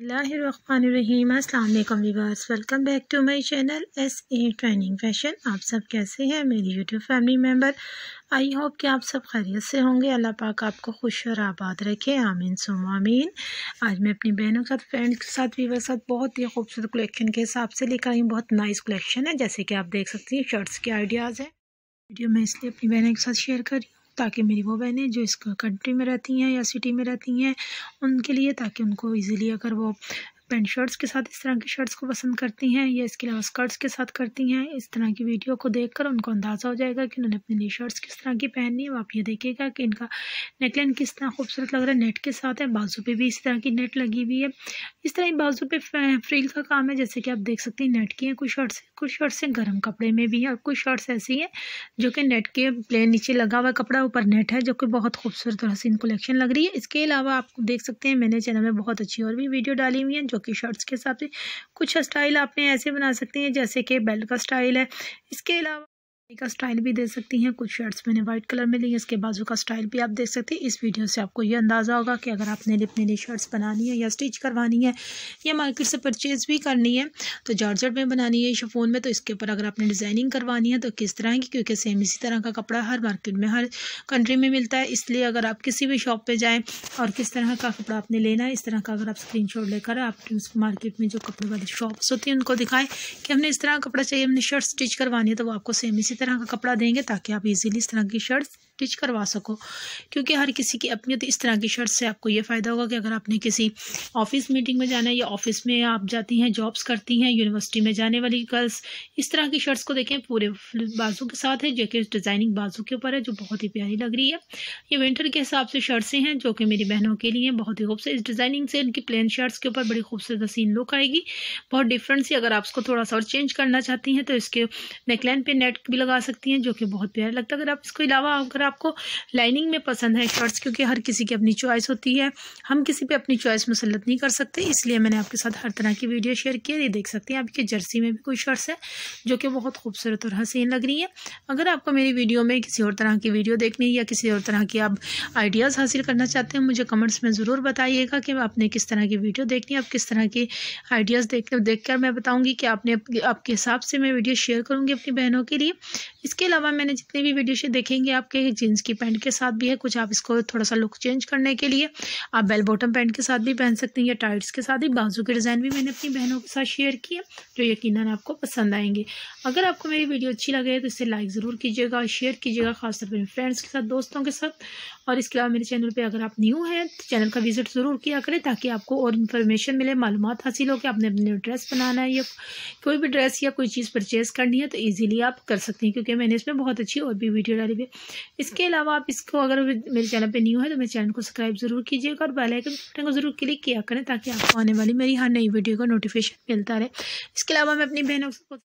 रहीम अस्सलाम viewers welcome back to my channel S A training fashion. आप सब कैसे हैं? मेरी YouTube family member I hope कि आप सब खैरियत से होंगे। अल्लाह पाक आपको खुश और आबाद रखे। आमीन सुम आमीन। आज मैं अपनी बहनों के साथ फ्रेंड के साथ वीवर साथ बहुत ही खूबसूरत कलेक्शन के हिसाब से लेकर आई बहुत नाइस कलेक्शन है, जैसे कि आप देख सकती हैं शर्ट्स के आइडियाज़ हैं। वीडियो मैं इसलिए अपनी बहनों के साथ शेयर कर रही हूँ ताकि मेरी वो बहनें जो इस कंट्री में रहती हैं या सिटी में रहती हैं, उनके लिए ताकि उनको इजीली अगर वो पेंट शर्ट्स के साथ इस तरह की शर्ट्स को पसंद करती हैं या इसके अलावा स्कर्ट्स के साथ करती हैं, इस तरह की वीडियो को देखकर उनको अंदाज़ा हो जाएगा कि उन्होंने अपनी नई शर्ट्स किस तरह की पहननी है। आप ये देखिएगा कि इनका नेकलाइन किस तरह खूबसूरत लग रहा है, नेट के साथ है, बाजू पे भी इस तरह की नेट लगी हुई है। इस तरह बाजू पे फ्रील का काम है, जैसे कि आप देख सकते हैं नेट की हैं, कुछ शर्ट्स कुछ शर्ट्स हैं गर्म कपड़े में भी हैं और कुछ शर्ट्स ऐसी हैं जो कि नेट के प्लेन नीचे लगा हुआ कपड़ा ऊपर नेट है, जो कि बहुत खूबसूरत और हसीन कलेक्शन लग रही है। इसके अलावा आप देख सकते हैं, मैंने चैनल में बहुत अच्छी और भी वीडियो डाली हुई है, जो कि शर्ट्स के साथ कुछ स्टाइल आपने ऐसे बना सकते हैं, जैसे कि बेल्ट का स्टाइल है। इसके अलावा का स्टाइल भी दे सकती हैं। कुछ शर्ट्स मैंने व्हाइट कलर में ली है। इसके बाजू का स्टाइल भी आप देख सकते हैं। इस वीडियो से आपको ये अंदाज़ा होगा कि अगर आपने अपने लिए शर्ट्स बनानी है या स्टिच करवानी है या मार्केट से परचेज़ भी करनी है तो जॉर्जट में बनानी है शफोन में। तो इसके ऊपर अगर आपने डिज़ाइनिंग करवानी है तो किस तरह की? क्योंकि सेम इसी तरह का कपड़ा हर मार्केट में, हर कंट्री में मिलता है। इसलिए अगर आप किसी भी शॉप पर जाएँ और किस तरह का कपड़ा आपने लेना है, इस तरह का अगर आप स्क्रीन लेकर आप मार्केट में जो कपड़े वाली शॉप्स होती हैं, उनको दिखाएँ कि हमने इस तरह का कपड़ा चाहिए, हमने शर्ट स्टिच करवानी है तो वो आपको सेम इसी तरह का कपड़ा देंगे ताकि आप इजीली इस तरह की शर्ट स्टिच करवा सको। क्योंकि हर किसी की अपनी होती इस तरह की शर्ट से आपको ये फ़ायदा होगा कि अगर आपने किसी ऑफ़िस मीटिंग में जाना है या ऑफ़िस में आप जाती हैं जॉब्स करती हैं यूनिवर्सिटी में जाने वाली गर्ल्स इस तरह की शर्ट्स को देखें, पूरे बाजू के साथ है, जो कि डिज़ाइनिंग बाजू के ऊपर है, जो बहुत ही प्यारी लग रही है। ये विंटर के हिसाब से शर्ट्सें हैं, जो कि मेरी बहनों के लिए बहुत ही खूबसूरत इस डिज़ाइनिंग से इनकी प्लेन शर्ट्स के ऊपर बड़ी खूबसूरत हसीन लुक आएगी। बहुत डिफरेंट सी, अगर आप उसको थोड़ा सा और चेंज करना चाहती हैं तो इसके नेकलाइन पे नेट भी लगा सकती हैं, जो कि बहुत प्यारा लगता है। अगर आप इसके अलावा, अगर आपको लाइनिंग में पसंद है शर्ट्स क्योंकि हर किसी की अपनी चॉइस होती है। हम किसी पे अपनी चॉइस मुसलत नहीं कर सकते, इसलिए मैंने आपके साथ हर तरह की वीडियो शेयर की है। ये देख सकते हैं आपकी जर्सी में भी कोई शर्ट्स है, जो कि बहुत खूबसूरत और हसीन लग रही है। अगर आपको मेरी वीडियो में किसी और तरह की वीडियो देखनी है या किसी और तरह की आप आइडियाज़ हासिल करना चाहते हैं, मुझे कमेंट्स में ज़रूर बताइएगा कि आपने किस तरह की वीडियो देखनी है, आप किस तरह की आइडियाज़ देख देख कर मैं बताऊँगी कि आपने आपके हिसाब से मैं वीडियो शेयर करूँगी अपनी बहनों के लिए। इसके अलावा मैंने जितनी भी वीडियो देखेंगे, आपके जीन्स की पैंट के साथ भी है। कुछ आप इसको थोड़ा सा लुक चेंज करने के लिए आप बेल बॉटम पैंट के साथ भी पहन सकते हैं या टाइट्स के साथ ही। बाजू के डिज़ाइन भी मैंने अपनी बहनों के साथ शेयर किया जो यकीन आपको पसंद आएँगे। अगर आपको मेरी वीडियो अच्छी लगे तो इसे लाइक ज़रूर कीजिएगा शेयर कीजिएगा, खासतौर पर फ्रेंड्स के साथ, दोस्तों के साथ। और इसके अलावा मेरे चैनल पर अगर आप न्यू हैं तो चैनल का विज़िट ज़रूर किया करें ताकि आपको और इन्फॉर्मेशन मिले मालूम हासिल हो कि आपने अपने ड्रेस बनाना है या कोई भी ड्रेस या कोई चीज़ परचेज़ करनी है तो ईजिली आप कर सकते हैं। क्योंकि मैंने इसमें बहुत अच्छी और भी वीडियो डाली हुई इसके अलावा आप इसको अगर मेरे चैनल पे न्यू है तो मेरे चैनल को सब्सक्राइब ज़रूर कीजिएगा और बेल आइकन बटन को ज़रूर क्लिक किया करें ताकि आपको आने वाली मेरी हर नई वीडियो का नोटिफिकेशन मिलता रहे। इसके अलावा मैं अपनी बहनों को